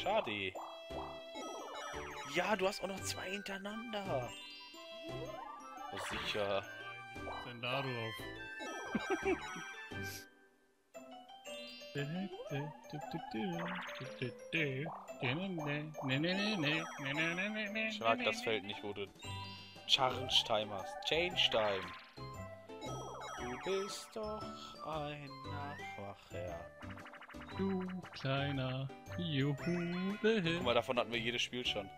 Schade. Ja, du hast auch noch zwei hintereinander. Oh, sicher. Was ist denn da drauf? Ich mag das Feld nicht, wo du Charge-Time hast. Change-Time. Du bist doch ein Nachwacher. Du kleiner Juhu. Guck mal, davon hatten wir jedes Spiel schon.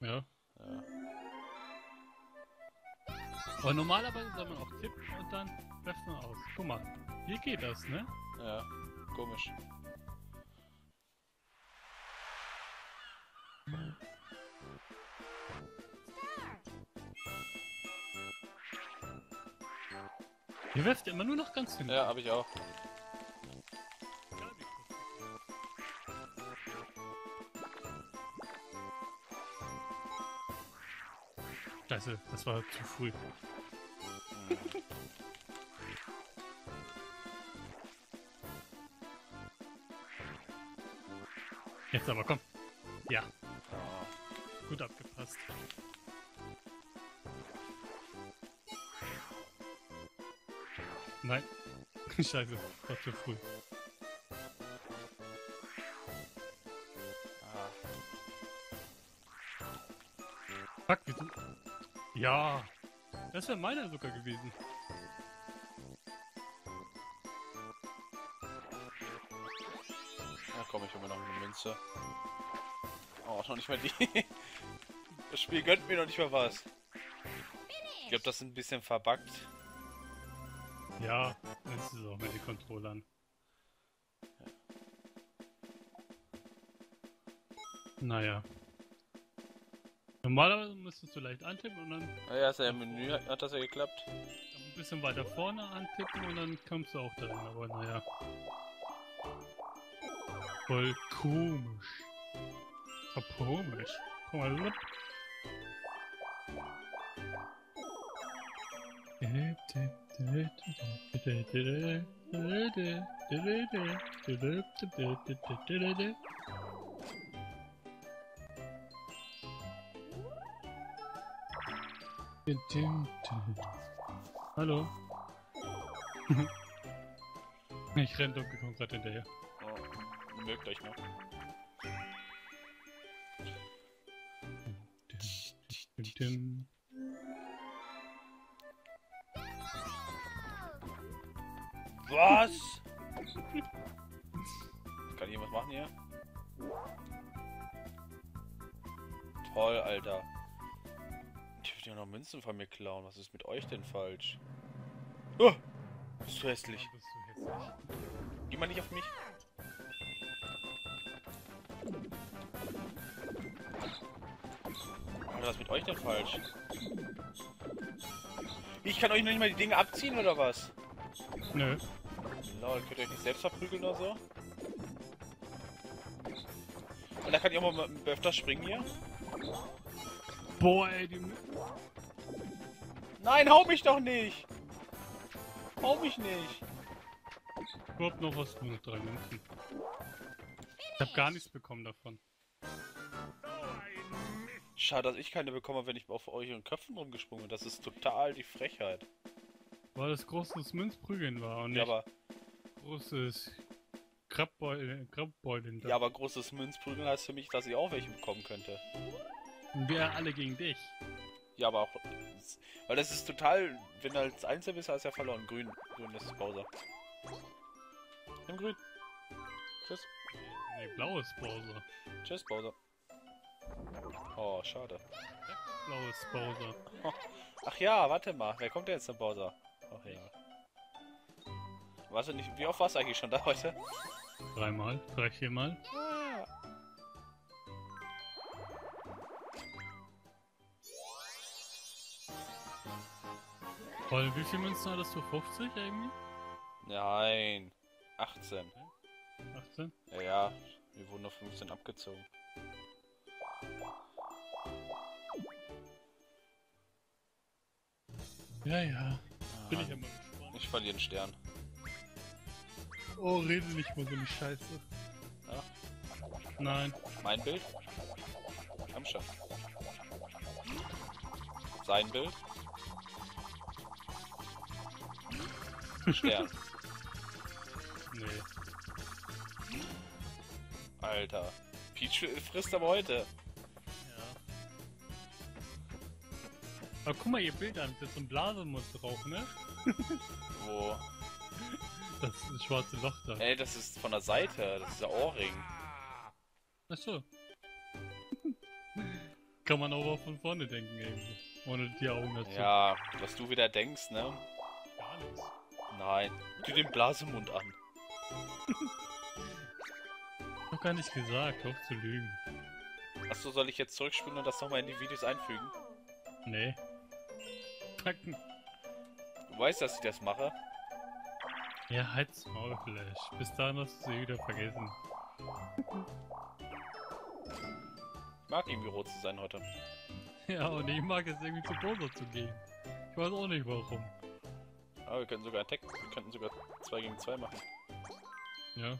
Ja. Ja. Aber normalerweise soll man auch tippen und dann werfen wir aus. Guck mal, hier geht das, ne? Ja, komisch. Hier werft ihr immer nur noch ganz hin. Ja, habe ich auch. Scheiße, das war zu früh. Jetzt aber komm. Ja, gut abgepasst. Nein. Scheiße, war zu früh. Ja, das wäre meiner sogar gewesen. Ja, komm, ich hol mir noch eine Münze. Oh, noch nicht mal die. Das Spiel gönnt mir noch nicht mal was. Ich glaube, das ist ein bisschen verbuggt. Ja, das ist auch mit den Controllern. Naja. Normalerweise müsstest du leicht antippen und dann Naja, ist ja im Menü, hat, das ja geklappt. ein bisschen weiter vorne antippen und dann kommst du auch dahin, aber naja. Voll komisch. Voll komisch. Guck mal, lup. Hallo. Ich renn Donkey Kong gerade hinterher. Oh, mögt euch noch. Was? Kann was machen hier? Toll, Alter. Würde ja noch Münzen von mir klauen. Was ist mit euch denn falsch? Oh, bist du hässlich. Geh mal nicht auf mich. Was ist mit euch denn falsch? Ich kann euch noch nicht mal die Dinge abziehen, oder was? Nö. Lol, könnt ihr euch nicht selbst verprügeln oder so? Und da kann ich auch mal öfter springen hier. Boah, ey, die. Mü- Nein, hau mich doch nicht! Hau mich nicht! Überhaupt noch was nur drei Münzen. Ich hab gar nichts bekommen davon. Schade, dass ich keine bekomme, wenn ich auf euren Köpfen rumgesprungen bin. Das ist total die Frechheit. Weil das großes Münzprügeln war und Ja, nicht aber, großes Krabbeul Krabbbeulen. ja, aber großes Münzprügeln heißt für mich, dass ich auch welche bekommen könnte. Wir alle gegen dich. Ja, aber auch. Weil das ist total. Wenn du als Einzel bist, hast du ja verloren. Grün. Grün ist Bowser. Nimm grün. Tschüss. Nee, blaues Bowser. Tschüss, Bowser. Oh, schade. Blaues Bowser. Ach ja, warte mal. Wer kommt denn jetzt zum Bowser? Ach ja. Warte nicht. Wie oft warst du eigentlich schon da heute? Dreimal, drei, viermal. Ah. Voll, wie viel Münzen hattest du? 50 irgendwie? Nein. 18. 18? Ja, ja. Mir wurden nur 15 abgezogen. Ja, ja. Bin ich immer gespannt. ich verliere einen Stern. Oh, rede nicht mal so eine Scheiße. Ja. Nein. Mein Bild? Komm schon. Sein Bild? Stern. Nee. Alter. Peach frisst aber heute. Ja. Aber guck mal ihr Bild an, da ist so ein Blasemund drauf, ne? Wo? Das ist das schwarze Loch da. Ey, das ist von der Seite. Das ist der Ohrring. Achso. Kann man aber auch von vorne denken, irgendwie. Ohne die Augen dazu. Ja, was du wieder denkst, ne? Gar nichts. Nein. Tu den Blasemund an. Doch gar nicht gesagt, auf zu lügen. Achso, soll ich jetzt zurückspielen und das nochmal in die Videos einfügen? Nee. Packen. Du weißt, dass ich das mache. Ja, halt's Maul vielleicht. Bis dahin hast du sie wieder vergessen. Ich mag irgendwie rot zu sein heute. Ja, und ich mag es irgendwie zu Bowser zu gehen. Ich weiß auch nicht warum. Aber wir können sogar Attack, wir könnten sogar 2 gegen 2 machen. Ja.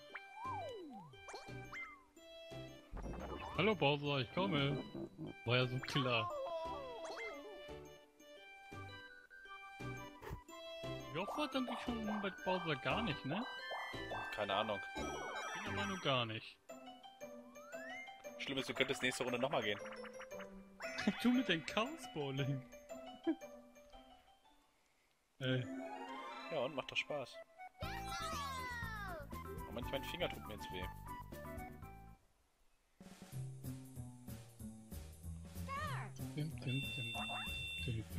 Hallo Bowser, ich komme. War ja so klar. Joffa denke ich schon bei Bowser gar nicht, ne? Keine Ahnung. Ich bin der Meinung gar nicht. Schlimm ist, du könntest nächste Runde nochmal gehen. Du mit deinem Chaos Bowling. Ey, Ja, und macht doch Spaß. Aber manchmal mein Finger tut mir jetzt weh.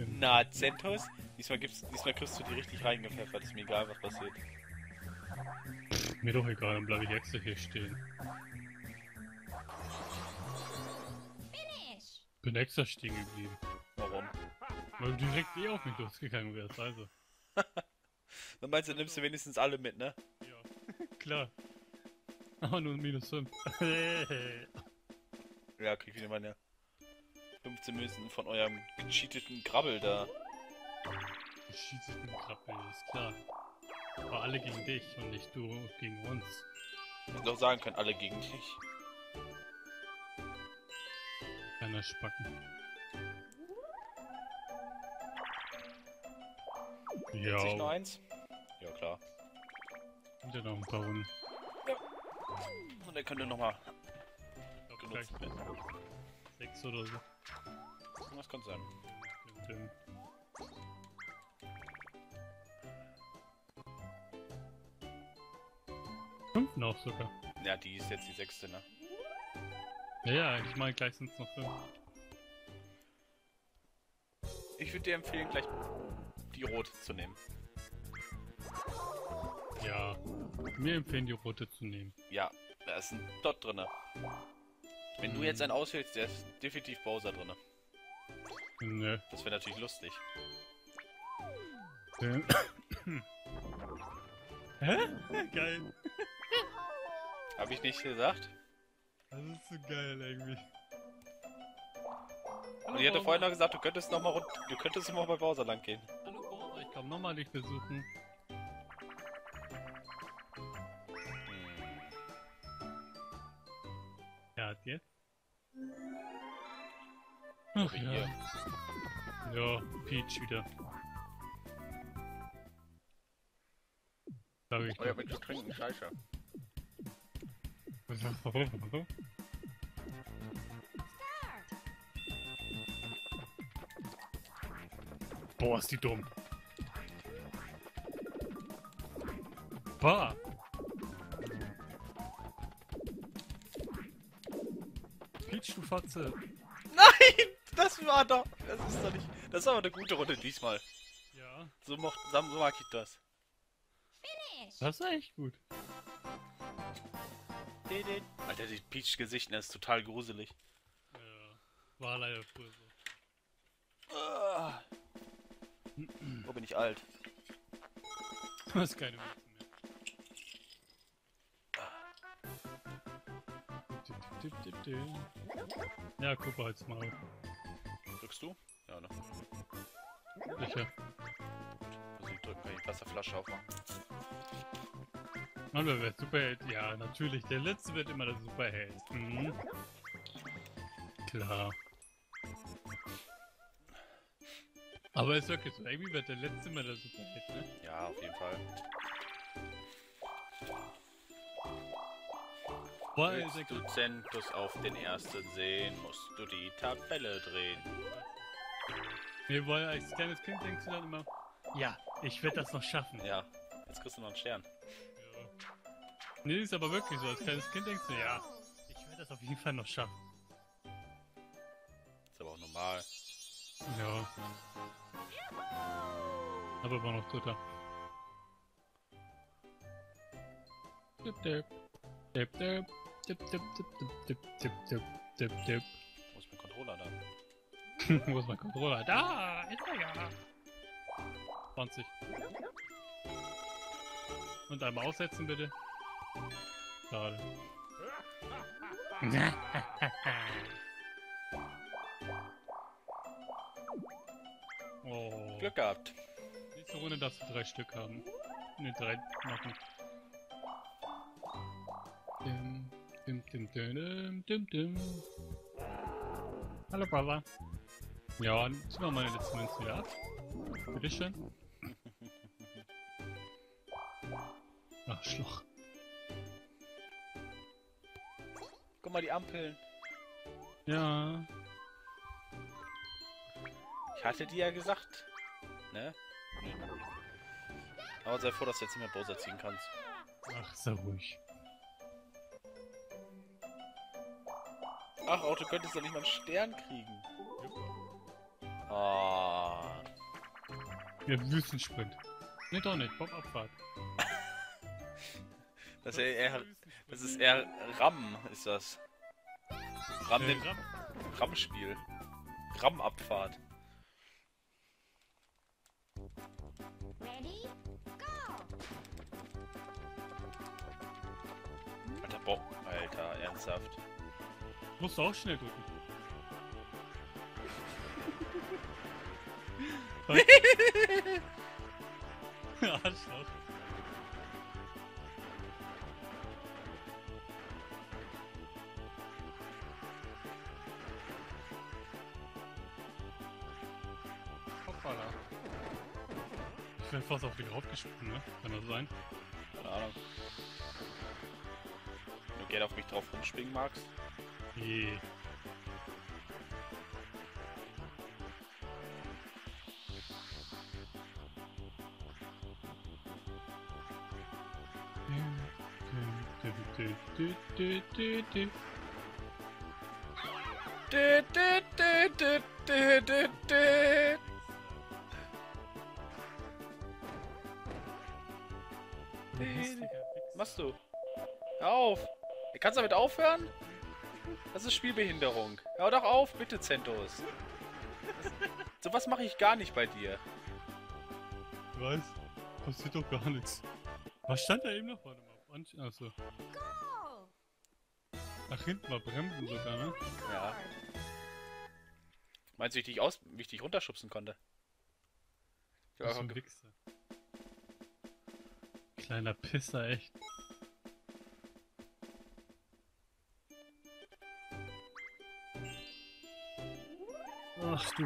Na, Zentos? Diesmal, gibt's, diesmal kriegst du die richtig reingepfeffert. Ist mir egal, was passiert. Mir doch egal, dann bleibe ich extra hier stehen. Bin extra stehen geblieben. Warum? Weil du direkt eh auf mich losgegangen wärst, also. Dann meinst du, nimmst du wenigstens alle mit, ne? Ja, klar. Aber nur minus 5. Ja, krieg wieder meine 15 Münzen von eurem gecheateten Krabbel da. Dem Krabbel, ist klar. Aber alle gegen dich und nicht du gegen uns. Hätte doch sagen können, alle gegen dich. Keiner Spacken. Jetzt nicht nur Ja, eins? Ja, klar. sind ja noch ein paar Runden. Und er könnte nochmal. Genutzt Sechs oder so. Das kann sein. Dim. Fünf noch sogar. Ja, die ist jetzt die sechste, ne? Ja, ja, ich meine, gleich sind es noch fünf. Ich würde dir empfehlen, gleich die rote zu nehmen. Ja, mir empfehlen, die rote zu nehmen. Ja, da ist ein Dot drinne. Wenn du jetzt einen auswählst, der ist definitiv Bowser drinne. Nö. Das wäre natürlich lustig. Dim. Hä? Geil. Hab ich nicht gesagt? Das ist so geil irgendwie. Und ich hatte vorhin noch gesagt, du könntest noch mal du könntest noch mal bei Bowser lang gehen. Komm nochmal dich besuchen. Hm. Ja, hat jetzt? Ach ja. hier. Ja, Peach wieder. Sag ich Oh ja, wenn du trinken, scheiße. Boah, ist die dumm. Bah. Peach, du Fatze. Nein! Das war doch. Das ist doch nicht. Das ist aber eine gute Runde diesmal. Ja. So, mocht, so mag ich das. Das ist echt gut. Alter, die Peach-Gesicht ist total gruselig. Ja. War leider früher so. Ah. Wo bin ich alt? Du hast keine Mütze Ja, guck mal jetzt mal. Drückst du? Ja, ne? Sicher. Muss ich drücken, kann ich die Wasserflasche aufmachen. Mann, wer wird Superheld? Ja, natürlich. Der letzte wird immer der Superheld. Mhm. Klar. Aber ist wirklich so. Irgendwie wird der letzte immer der Superheld, ne? Ja, auf jeden Fall. Willst du Centus auf den ersten sehen, musst du die Tabelle drehen. Nee, weil als kleines Kind denkst du dann immer, ja, ich werde das noch schaffen. Ja, jetzt kriegst du noch einen Stern. Ja. Nee, ist aber wirklich so. Als kleines Kind denkst du, ja, ich werde das auf jeden Fall noch schaffen. Ist aber auch normal. Ja. Aber war noch dritter. Dip, dip. Dip, dip. Dip, dip, dip, dip, dip, dip, dip, dip. Wo ist mein Controller da? Wo ist mein Controller? Da! Ist er ja! 20. Und einmal aussetzen, bitte. Schade. oh. Glück gehabt. Nächste Runde darfst du drei Stück haben. Ne, drei machen. Ähm dim, dim, dim, dim, dim. Hallo, Brother. Ja, ziehen wir meine letzten Münzen wieder ab. Bitteschön. Arschloch. Guck mal, die Ampeln. Ja. Ich hatte dir ja gesagt. Ne? Aber sei froh, dass du jetzt nicht mehr Bowser ziehen kannst. Ach, sei ruhig. Ach, Auto könntest du nicht mal einen Stern kriegen. Oh. Ja, Wüstensprint. Ne, doch nicht. Bob Abfahrt. Das ist eher, das ist eher Ram, ist das. Ram, Äh, Ramm. Ram-Spiel. Ram-Abfahrt. Ready? Go! Alter, Bob. Alter, ernsthaft. Musst du auch schnell drücken. Arschloch. Hoppala. Ich bin fast auf dich raufgesprungen, ne? Kann das sein? Keine Ahnung. Wenn du gerne auf mich drauf rumspringen magst. Je. Machst du? Hör auf! Kannst du damit aufhören? Das ist Spielbehinderung. Hör doch auf, bitte, Zentos. So was mache ich gar nicht bei dir. Was? Passiert doch gar nichts. Was stand da eben noch? Warte mal. Ansch- Achso. Go! Ach, hinten war Bremsen sogar, ne? Ja. Meinst du, wie ich dich, aus wie ich dich runterschubsen konnte? Ich einfach ein Wichser. Kleiner Pisser, echt. Ach du